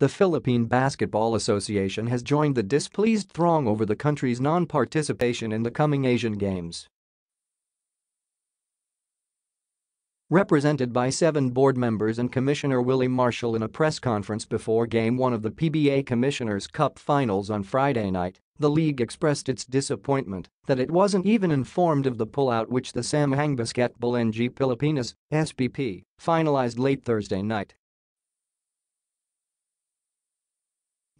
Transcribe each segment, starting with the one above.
the Philippine Basketball Association has joined the displeased throng over the country's non-participation in the coming Asian Games. Represented by seven board members and Commissioner Willie Marcial in a press conference before Game 1 of the PBA Commissioner's Cup Finals on Friday night, the league expressed its disappointment that it wasn't even informed of the pullout which the Samahang Basketbol ng Pilipinas SBP, finalized late Thursday night.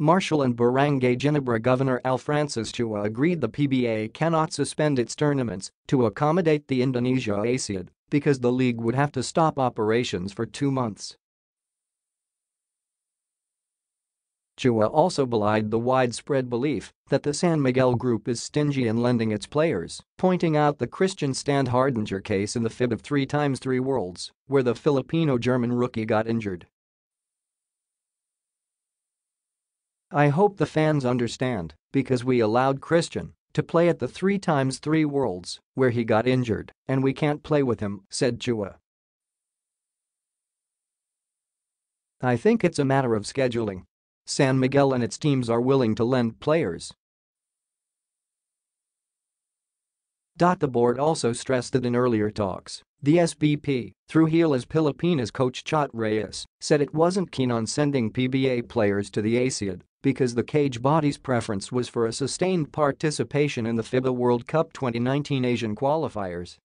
Marcial and Barangay Ginebra Governor Al Francis Chua agreed the PBA cannot suspend its tournaments to accommodate the Indonesia Asiad because the league would have to stop operations for two months. Chua also belied the widespread belief that the San Miguel group is stingy in lending its players, pointing out the Christian Standhardinger case in the FIBA 3 times 3 Worlds, where the Filipino-German rookie got injured. I hope the fans understand, because we allowed Christian to play at the 3 times 3 Worlds, where he got injured, and we can't play with him, said Chua. I think it's a matter of scheduling. San Miguel and its teams are willing to lend players. The board also stressed that in earlier talks, the SBP, through Gilas Pilipinas coach Chot Reyes, said it wasn't keen on sending PBA players to the Asiad because the cage body's preference was for a sustained participation in the FIBA World Cup 2019 Asian qualifiers